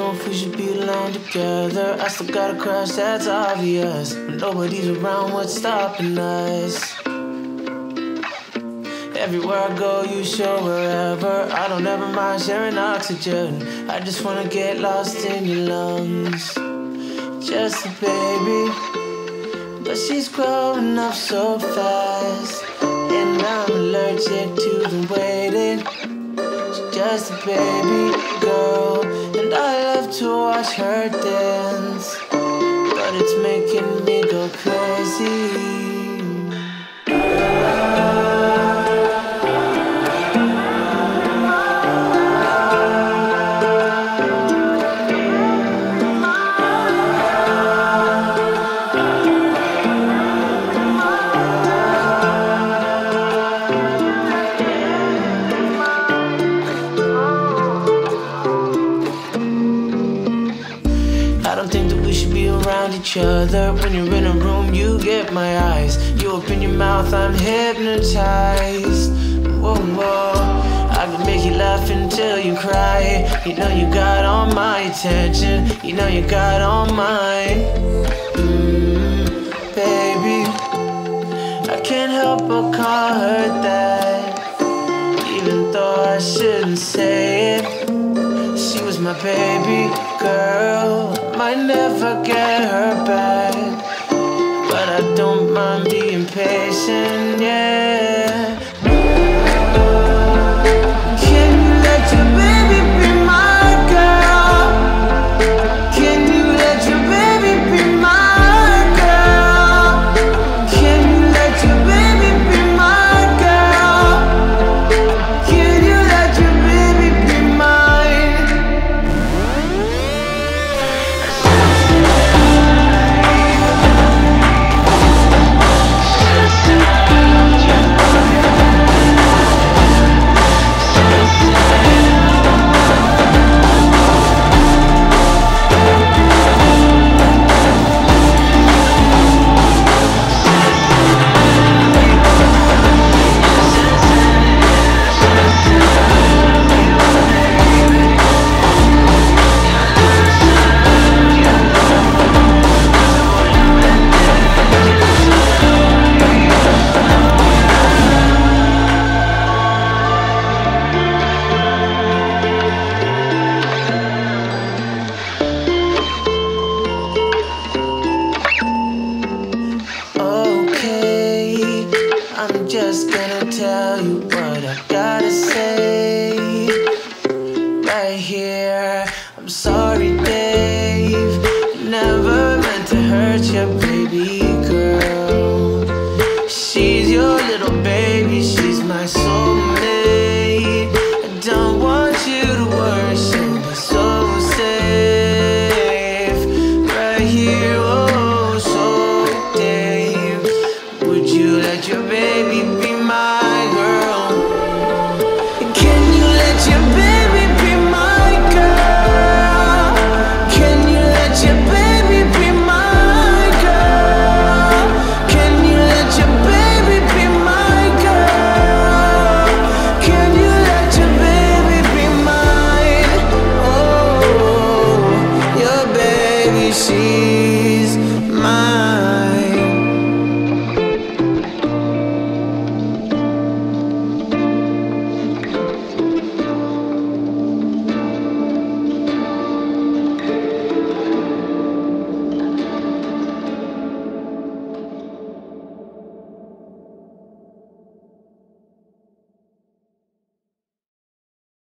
know if we should be alone together. I still got a crush that's obvious. When nobody's around, what's stopping us? Everywhere I go, you show wherever. I don't ever mind sharing oxygen. I just wanna get lost in your lungs. Just a baby, but she's growing up so fast. And I'm allergic to the waiting. She's just a baby girl, I to watch her dance. But it's making me each other. When you're in a room, you get my eyes. You open your mouth, I'm hypnotized. Whoa, whoa. I can make you laugh until you cry. You know you got all my attention. You know you got all mine. Mm, baby, I can't help but call her that. Even though I shouldn't say it. She was my baby. Might never get her back. But I don't mind being patient, yeah. tell you what I gotta say. Right here, I'm sorry Dave. Never meant to hurt you, baby girl. She's your little baby, she's my soulmate.